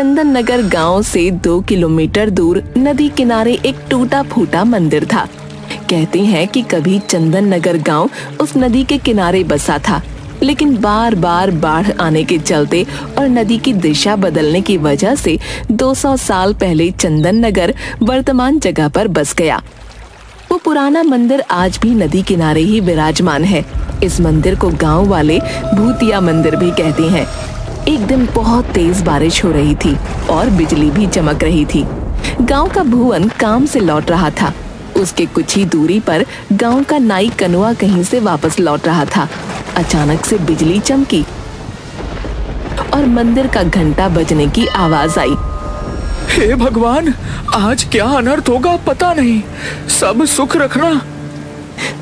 चंदन नगर गाँव से दो किलोमीटर दूर नदी किनारे एक टूटा फूटा मंदिर था। कहते हैं कि कभी चंदन नगर गाँव उस नदी के किनारे बसा था, लेकिन बार बार बाढ़ आने के चलते और नदी की दिशा बदलने की वजह से 200 साल पहले चंदन नगर वर्तमान जगह पर बस गया। वो पुराना मंदिर आज भी नदी किनारे ही विराजमान है। इस मंदिर को गाँव वाले भूतिया मंदिर भी कहते हैं। एक दिन बहुत तेज बारिश हो रही थी और बिजली भी चमक रही थी। गाँव का भुवन काम से लौट रहा था। उसके कुछ ही दूरी पर गाँव का नाई कनुआ कहीं से वापस लौट रहा था। अचानक से बिजली चमकी और मंदिर का घंटा बजने की आवाज़ आई। हे भगवान आज क्या अनर्थ होगा पता नहीं। सब सुख रखना।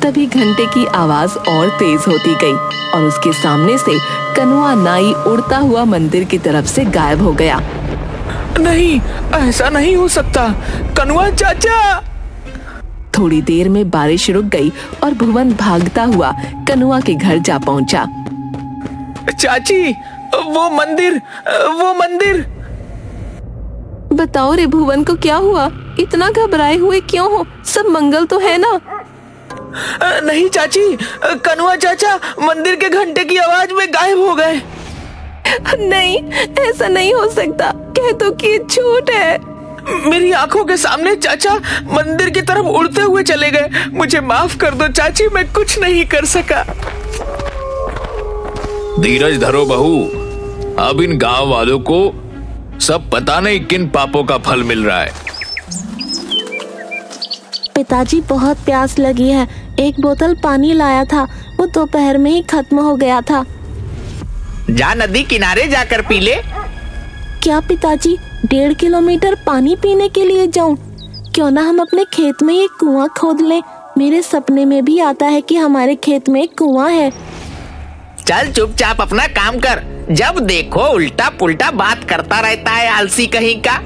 तभी घंटे की आवाज़ और तेज होती गई। और उसके सामने से कनुआ नाई उड़ता हुआ मंदिर की तरफ़ से गायब हो गया। नहीं ऐसा नहीं हो सकता। कनुआ चाचा! थोड़ी देर में बारिश रुक गई और भुवन भागता हुआ कनुआ के घर जा पहुँचा। चाची वो मंदिर वो मंदिर! बताओ रे भुवन को क्या हुआ? इतना घबराए हुए क्यों हो? सब मंगल तो है ना? नहीं चाची। कनुआ चाचा मंदिर के घंटे की आवाज़ में गायब हो गए। नहीं ऐसा नहीं हो सकता। कह तो कि झूठ है। मेरी आँखों के सामने चाचा मंदिर की तरफ़ उड़ते हुए चले गए। मुझे माफ़ कर दो चाची मैं कुछ नहीं कर सका। धीरज धरो बहू। अब इन गाँव वालों को सब पता नहीं किन पापों का फल मिल रहा है। पिताजी बहुत प्यास लगी है। एक बोतल पानी लाया था। वो दोपहर में ही खत्म हो गया था। जा नदी किनारे जाकर पी ले। क्या पिताजी डेढ़ किलोमीटर पानी पीने के लिए जाऊँ? क्यों ना हम अपने खेत में एक कुआँ खोद लें? मेरे सपने में भी आता है कि हमारे खेत में एक कुआँ है। चल चुपचाप अपना काम कर। जब देखो उल्टा पुल्टा बात करता रहता है आलसी कहीं का।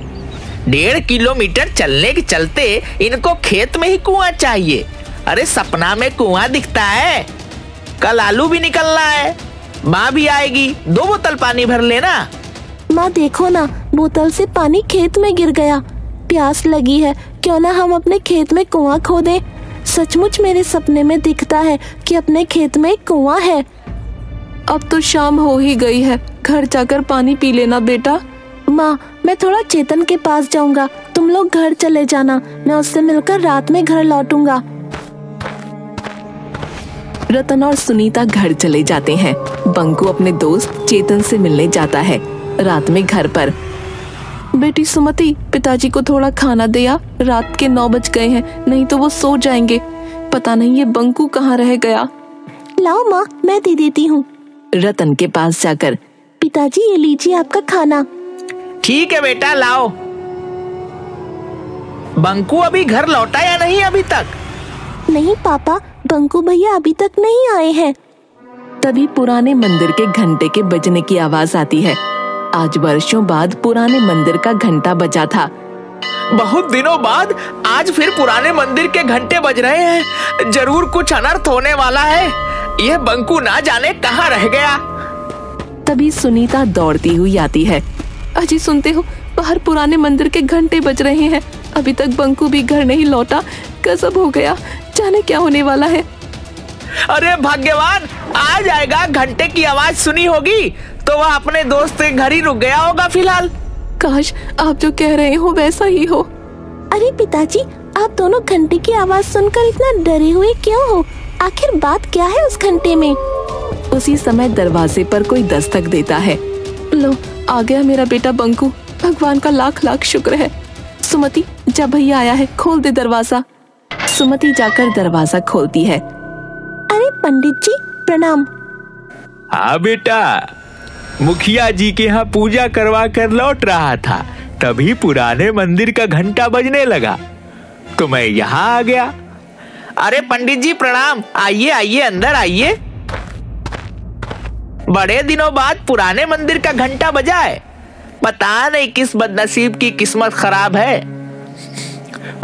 डेढ़ किलोमीटर चलने के चलते इनको खेत में ही कुआँ चाहिए। अरे सपना में कुआँ दिखता है। कल आलू भी निकल रहा है। माँ भी आएगी। दो बोतल पानी भर लेना। माँ, देखो ना, बोतल से पानी खेत में गिर गया। प्यास लगी है। क्यों ना हम अपने खेत में कुआँ खोदें सचमुच मेरे सपने में दिखता है कि अपने खेत में कुआँ है। अब तो शाम हो ही गई है। घर जाकर पानी पी लेना बेटा। माँ मैं थोड़ा चेतन के पास जाऊँगा। तुम लोग घर चले जाना। मैं उससे मिलकर रात में घर लौटूँगा। रतन और सुनीता घर चले जाते हैं। बंकू अपने दोस्त चेतन से मिलने जाता है रात में घर पर। बेटी सुमति पिताजी को थोड़ा खाना दिया। रात के नौ बज गए हैं नहीं तो वो सो जाएँगे। पता नहीं ये बंकू कहाँ रह गया। लाओ माँ मैं दे देती हूँ। रतन के पास जाकर। पिताजी ये लीजिए आपका खाना। ठीक है बेटा लाओ। बंकू अभी घर लौटा या नहीं अभी तक? नहीं पापा बंकू भैया अभी तक नहीं आए हैं। तभी पुराने मंदिर के घंटे के बजने की आवाज़ आती है। आज वर्षों बाद पुराने मंदिर का घंटा बजा था। बहुत दिनों बाद आज फिर पुराने मंदिर के घंटे बज रहे हैं। ज़रूर कुछ अनर्थ होने वाला है। यह बंकू ना जाने कहाँ रह गया। तभी सुनीता दौड़ती हुई आती है। अजी सुनते हो? बाहर पुराने मंदिर के घंटे बज रहे हैं। अभी तक बंकू भी घर नहीं लौटा। गजब हो गया। जाने क्या होने वाला है? अरे भाग्यवान आ जाएगा। घंटे की आवाज़ सुनी होगी। तो वह अपने दोस्त के घर ही रुक गया होगा फ़िलहाल। काश आप जो कह रहे हो वैसा ही हो। अरे पिताजी आप दोनों घंटे की आवाज़ सुनकर इतना डरे हुए क्यों हो? आखिर बात क्या है उस घंटे में? उसी समय दरवाजे पर कोई दस्तक देता है। लो आ गया मेरा बेटा बंकू। भगवान का लाख लाख शुक्र है। सुमति जब भैया आया है खोल दे दरवाज़ा। सुमति जाकर दरवाज़ा खोलती है। अरे पंडित जी प्रणाम। हाँ बेटा मुखिया जी के यहाँ पूजा करवा कर लौट रहा था तभी पुराने मंदिर का घंटा बजने लगा। तो मैं यहाँ आ गया। अरे पंडित जी प्रणाम। आइए आइए अंदर आइए। बड़े दिनों बाद पुराने मंदिर का घंटा बजा है पता नहीं किस बदनसीब की किस्मत खराब है।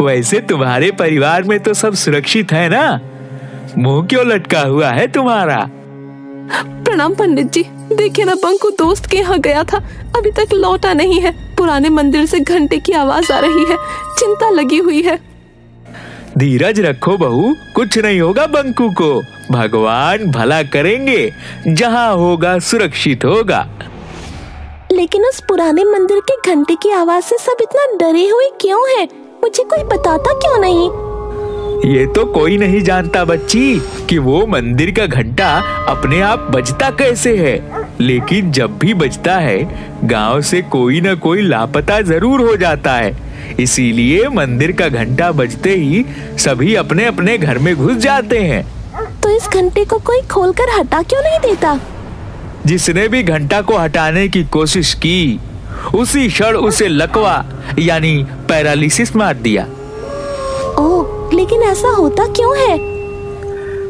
वैसे तुम्हारे परिवार में तो सब सुरक्षित है ना? मुँह क्यों लटका हुआ है तुम्हारा? प्रणाम पंडित जी देखिए ना बंकू दोस्त के यहाँ गया था। अभी तक लौटा नहीं है। पुराने मंदिर से घंटे की आवाज़ आ रही है। चिंता लगी हुई है। धीरज रखो बहू कुछ नहीं होगा बंकू को। भगवान भला करेंगे जहाँ होगा सुरक्षित होगा। लेकिन उस पुराने मंदिर के घंटे की आवाज़ से सब इतना डरे हुए क्यों हैं? मुझे कोई बताता क्यों नहीं? ये तो कोई नहीं जानता बच्ची कि वो मंदिर का घंटा अपने आप बजता कैसे है। लेकिन जब भी बजता है गाँव से कोई ना कोई लापता ज़रूर हो जाता है। इसीलिए मंदिर का घंटा बजते ही सभी अपने अपने घर में घुस जाते हैं। तो इस घंटे को कोई खोलकर हटा क्यों नहीं देता? जिसने भी घंटा को हटाने की कोशिश की उसी क्षण उसे लकवा यानी पैरालिसिस मार दिया। ओह लेकिन ऐसा होता क्यों है?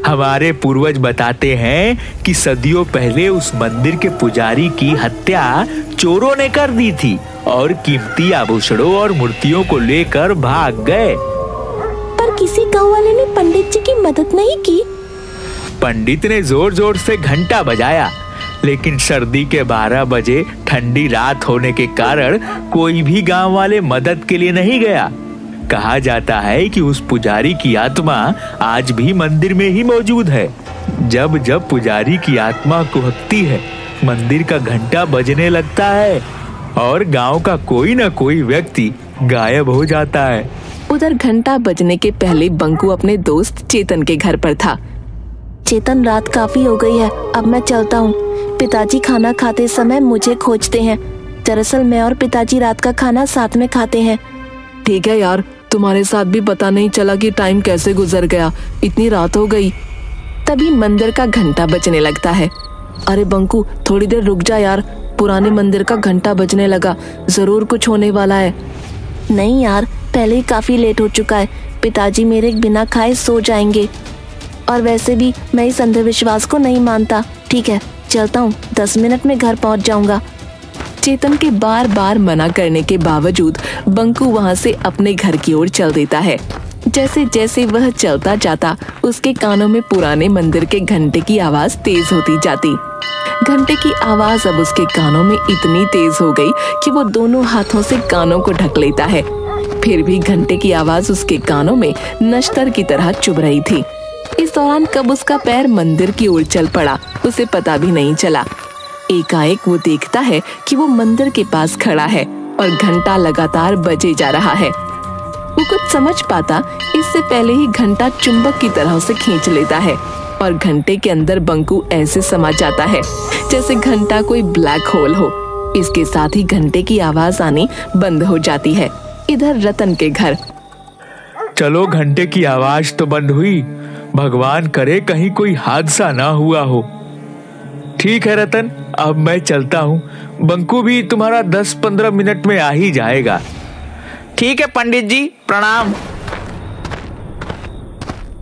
हमारे पूर्वज बताते हैं कि सदियों पहले उस मंदिर के पुजारी की हत्या चोरों ने कर दी थी और कीमती आभूषणों और मूर्तियों को लेकर भाग गए। पर किसी गाँव वाले ने पंडित जी की मदद नहीं की। पंडित ने ज़ोर ज़ोर से घंटा बजाया, लेकिन सर्दी के 12 बजे ठंडी रात होने के कारण कोई भी गाँव वाले मदद के लिए नहीं गया। कहा जाता है कि उस पुजारी की आत्मा आज भी मंदिर में ही मौजूद है। जब जब पुजारी की आत्मा कुहकती है, मंदिर का घंटा बजने लगता है और गाँव का कोई ना कोई व्यक्ति गायब हो जाता है। उधर घंटा बजने के पहले बंकू अपने दोस्त चेतन के घर पर था। चेतन रात काफ़ी हो गई है। अब मैं चलता हूँ। पिताजी खाना खाते समय मुझे खोजते हैं। दरअसल मैं और पिताजी रात का खाना साथ में खाते हैं। ठीक है यार तुम्हारे साथ भी पता नहीं चला कि टाइम कैसे गुजर गया। इतनी रात हो गई। तभी मंदिर का घंटा बजने लगता है। अरे बंकू थोड़ी देर रुक जा यार। पुराने मंदिर का घंटा बजने लगा। ज़रूर कुछ होने वाला है। नहीं यार पहले ही काफ़ी लेट हो चुका है। पिताजी मेरे बिना खाए सो जाएँगे। और वैसे भी मैं इस अंधविश्वास को नहीं मानता। ठीक है, चलता हूँ। दस मिनट में घर पहुँच जाऊँगा। चेतन के बार बार मना करने के बावजूद बंकू वहाँ से अपने घर की ओर चल देता है। जैसे जैसे वह चलता जाता, उसके कानों में पुराने मंदिर के घंटे की आवाज़ तेज होती जाती। घंटे की आवाज़ अब उसके कानों में इतनी तेज हो गई कि वो दोनों हाथों से कानों को ढक लेता है। फिर भी घंटे की आवाज़ उसके कानों में नश्तर की तरह चुभ रही थी। दौरान कब उसका पैर मंदिर की ओर चल पड़ा, उसे पता भी नहीं चला। एकाएक वो देखता है कि वो मंदिर के पास खड़ा है और घंटा लगातार बजे जा रहा है। वो कुछ समझ पाता, इससे पहले ही घंटा चुंबक की तरह से खींच लेता है और घंटे के अंदर बंकू ऐसे समा जाता है, जैसे घंटा कोई ब्लैक होल हो। इसके साथ ही घंटे की आवाज़ आनी बंद हो जाती है। इधर रतन के घर। चलो घंटे की आवाज़ तो बंद हुई। भगवान करे कहीं कोई हादसा ना हुआ हो। ठीक है रतन अब मैं चलता हूँ। बंकू भी तुम्हारा दस पंद्रह मिनट में आ ही जाएगा। ठीक है पंडित जी प्रणाम।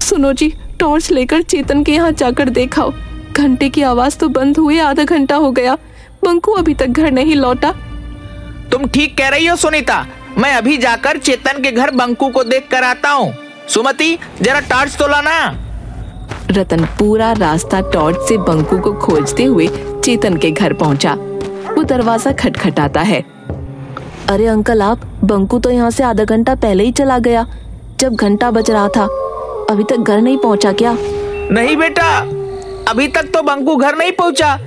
सुनो जी टॉर्च लेकर चेतन के यहाँ जाकर देखाओ। घंटे की आवाज़ तो बंद हुए आधा घंटा हो गया। बंकू अभी तक घर नहीं लौटा। तुम ठीक कह रही हो सुनीता। मैं अभी जाकर चेतन के घर बंकू को देख कर आता हूँ। सुमति जरा टॉर्च तो लाना। रतन पूरा रास्ता टॉर्च से बंकू को खोजते हुए चेतन के घर पहुँचा। वो दरवाज़ा खटखटाता है। अरे अंकल आप बंकू तो यहाँ से आधा घंटा पहले ही चला गया जब घंटा बज रहा था। अभी तक घर नहीं पहुँचा क्या? नहीं बेटा अभी तक तो बंकू घर नहीं पहुँचा।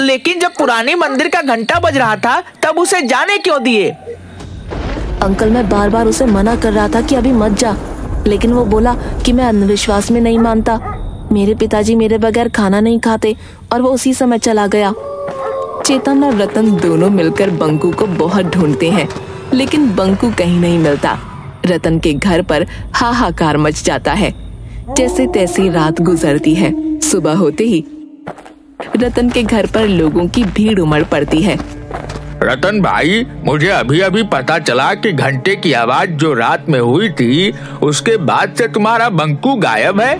लेकिन जब पुरानी मंदिर का घंटा बज रहा था तब उसे जाने क्यों दिए? अंकल मैं बार बार उसे मना कर रहा था कि अभी मत जा। लेकिन वो बोला कि मैं अंधविश्वास में नहीं मानता। मेरे पिताजी मेरे बगैर खाना नहीं खाते, और वो उसी समय चला गया। चेतन और रतन दोनों मिलकर बंकू को बहुत ढूंढते हैं, लेकिन बंकू कहीं नहीं मिलता। रतन के घर पर हाहाकार मच जाता है। जैसे तैसे रात गुजरती है, सुबह होते ही रतन के घर पर लोगों की भीड़ उमड़ पड़ती है। रतन भाई, मुझे अभी अभी पता चला कि घंटे की आवाज़ जो रात में हुई थी, उसके बाद से तुम्हारा बंकू गायब है।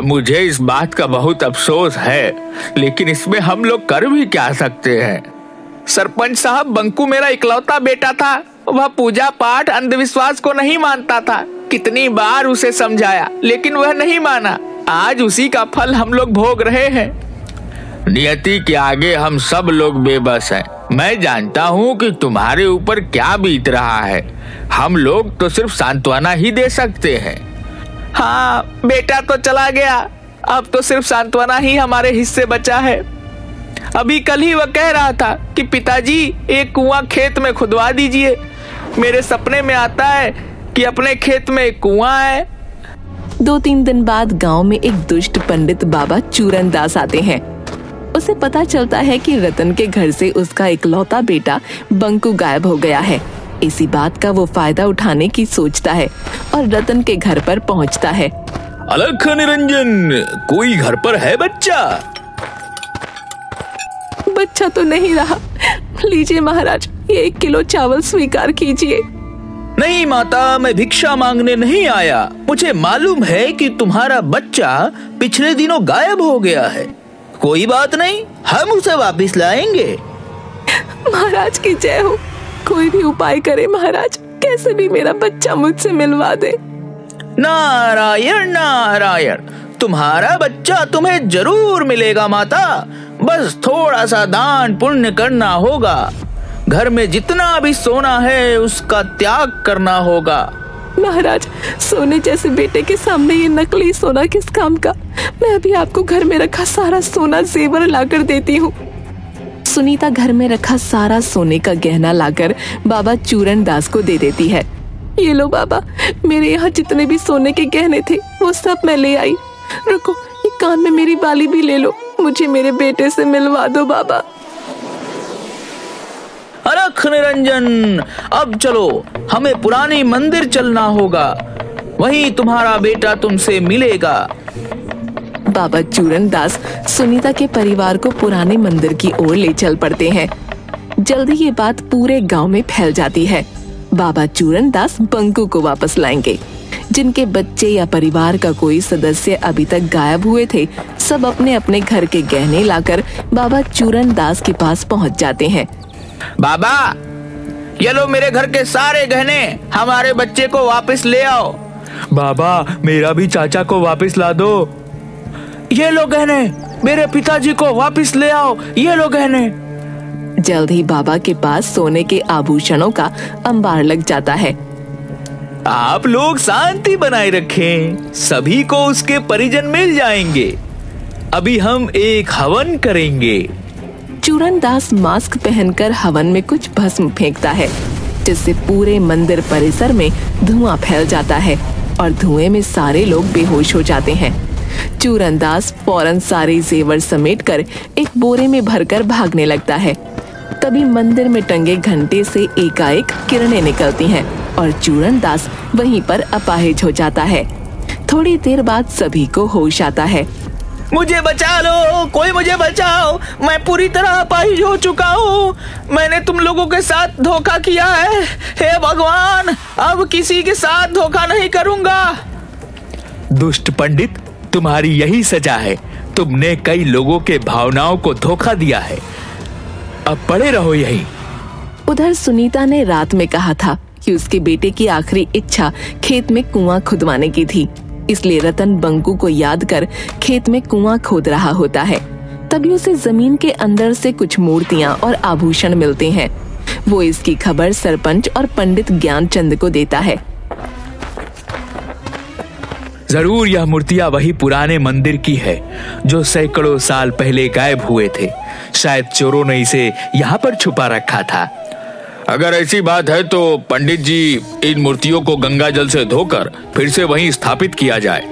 मुझे इस बात का बहुत अफसोस है, लेकिन इसमें हम लोग कर भी क्या सकते हैं? सरपंच साहब, बंकू मेरा इकलौता बेटा था। वह पूजा पाठ अंधविश्वास को नहीं मानता था। कितनी बार उसे समझाया, लेकिन वह नहीं माना। आज उसी का फल हम लोग भोग रहे हैं। नियति के आगे हम सब लोग बेबस हैं। मैं जानता हूँ कि तुम्हारे ऊपर क्या बीत रहा है। हम लोग तो सिर्फ़ सांत्वना ही दे सकते हैं। हाँ बेटा तो चला गया। अब तो सिर्फ़ सांत्वना ही हमारे हिस्से बचा है। अभी कल ही वह कह रहा था कि पिताजी, एक कुआँ खेत में खुदवा दीजिए। मेरे सपने में आता है कि अपने खेत में एक कुआँ है। दो तीन दिन बाद गाँव में एक दुष्ट पंडित बाबा चूरन दास आते हैं। उसे पता चलता है कि रतन के घर से उसका इकलौता बेटा बंकू गायब हो गया है। इसी बात का वो फ़ायदा उठाने की सोचता है और रतन के घर पर पहुँचता है। अलख निरंजन कोई घर पर है बच्चा? बच्चा तो नहीं रहा। लीजिए महाराज ये एक किलो चावल स्वीकार कीजिए। नहीं माता मैं भिक्षा मांगने नहीं आया। मुझे मालूम है कि तुम्हारा बच्चा पिछले दिनों गायब हो गया है। कोई बात नहीं हम उसे वापस लाएँगे। महाराज की जय हो। कोई भी उपाय करे महाराज कैसे भी मेरा बच्चा मुझसे मिलवा दे। नारायण नारायण तुम्हारा बच्चा तुम्हें ज़रूर मिलेगा माता। बस थोड़ा सा दान पुण्य करना होगा। घर में जितना भी सोना है उसका त्याग करना होगा। महाराज सोने जैसे बेटे के सामने ये नकली सोना किस काम का? मैं अभी आपको घर में रखा सारा सोना जेवर लाकर देती हूँ। सुनीता घर में रखा सारा सोने का गहना लाकर बाबा चूरन दास को दे देती है। ये लो बाबा, मेरे यहाँ जितने भी सोने के गहने थे, वो सब मैं ले आई। रुको कान में मेरी बाली भी ले लो, मुझे मेरे बेटे से मिलवा दो बाबा। अलख निरंजन, अब चलो, हमें पुरानी मंदिर चलना होगा। वहीं तुम्हारा बेटा तुमसे मिलेगा। बाबा चूरन दास सुनीता के परिवार को पुराने मंदिर की ओर ले चल पड़ते हैं। जल्दी ये बात पूरे गाँव में फैल जाती है। बाबा चूरन दास बंकू को वापस लाएँगे। जिनके बच्चे या परिवार का कोई सदस्य अभी तक गायब हुए थे सब अपने अपने घर के गहने लाकर बाबा चूरन दास के पास पहुँच जाते हैं। बाबा ये लो मेरे घर के सारे गहने हमारे बच्चे को वापस ले आओ। बाबा मेरा भी चाचा को वापस ला दो। ये लो गहने मेरे पिताजी को वापस ले आओ ये लो गहने। जल्द ही बाबा के पास सोने के आभूषणों का अंबार लग जाता है। आप लोग शांति बनाए रखें सभी को उसके परिजन मिल जाएँगे। अभी हम एक हवन करेंगे। चूरन दास मास्क पहनकर हवन में कुछ भस्म फेंकता है जिससे पूरे मंदिर परिसर में धुआँ फैल जाता है और धुएँ में सारे लोग बेहोश हो जाते हैं। चूरन दास फ़ौरन सारे जेवर समेट कर एक बोरे में भरकर भागने लगता है। तभी मंदिर में टंगे घंटे से एकाएक किरणें निकलती हैं और चूरन दास वहीं पर अपाहिज हो जाता है। थोड़ी देर बाद सभी को होश आता है। मुझे बचा लो कोई मुझे बचाओ मैं पूरी तरह अपाहिज हो चुका हूँ। मैंने तुम लोगों के साथ धोखा किया है। हे भगवान अब किसी के साथ धोखा नहीं करूँगा। दुष्ट पंडित तुम्हारी यही सजा है। तुमने कई लोगों के भावनाओं को धोखा दिया है। अब पड़े रहो यही। उधर सुनीता ने रात में कहा था कि उसके बेटे की आखिरी इच्छा खेत में कुआँ खुदवाने की थी। इसलिए रतन बंकू को याद कर खेत में कुआँ खोद रहा होता है। तभी उसे ज़मीन के अंदर से कुछ मूर्तियाँ और आभूषण मिलते हैं। वो इसकी खबर सरपंच और पंडित ज्ञानचंद को देता है। ज़रूर यह मूर्तियाँ वही पुराने मंदिर की है जो सैकड़ों साल पहले गायब हुए थे। शायद चोरों ने इसे यहाँ पर छुपा रखा था। अगर ऐसी बात है तो पंडित जी इन मूर्तियों को गंगा जल से धोकर फिर से वहीं स्थापित किया जाए।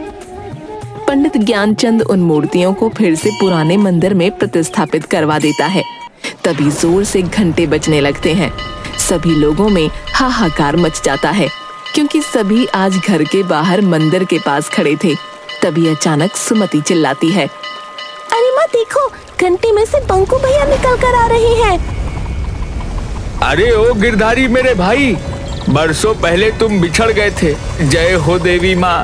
पंडित ज्ञानचंद उन मूर्तियों को फिर से पुराने मंदिर में प्रतिस्थापित करवा देता है। तभी ज़ोर से घंटे बजने लगते हैं। सभी लोगों में हाहाकार मच जाता है। क्योंकि सभी आज घर के बाहर मंदिर के पास खड़े थे तभी अचानक सुमति चिल्लाती है। अरे माँ देखो घंटे में से बंकू भैया निकल कर आ रही हैं। अरे ओ गिरधारी मेरे भाई बरसों पहले तुम बिछड़ गए थे। जय हो देवी माँ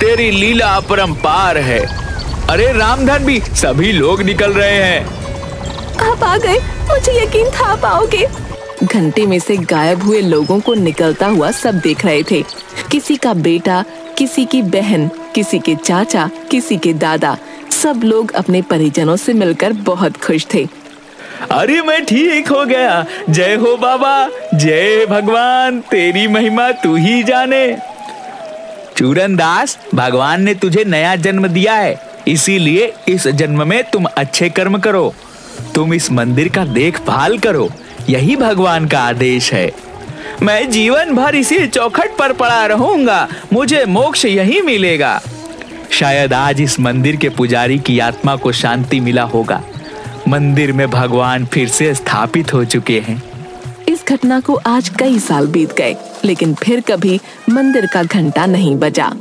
तेरी लीला अपरंपार है। अरे रामधन भी सभी लोग निकल रहे हैं। आप आ गए मुझे यकीन था आप आओगे। घंटे में से गायब हुए लोगों को निकलता हुआ सब देख रहे थे। किसी का बेटा, किसी की बहन, किसी के चाचा, किसी के दादा, सब लोग अपने परिजनों से मिलकर बहुत खुश थे। अरे मैं ठीक हो गया। जय हो बाबा, जय भगवान, तेरी महिमा तू ही जाने। चूरन दास भगवान ने तुझे नया जन्म दिया है, इसीलिए इस जन्म में तुम अच्छे कर्म करो। तुम इस मंदिर का देखभाल करो। यही भगवान का आदेश है। मैं जीवन भर इसी चौखट पर पड़ा रहूँगा। मुझे मोक्ष यही मिलेगा। शायद आज इस मंदिर के पुजारी की आत्मा को शांति मिला होगा। मंदिर में भगवान फिर से स्थापित हो चुके हैं। इस घटना को आज कई साल बीत गए, लेकिन फिर कभी मंदिर का घंटा नहीं बजा।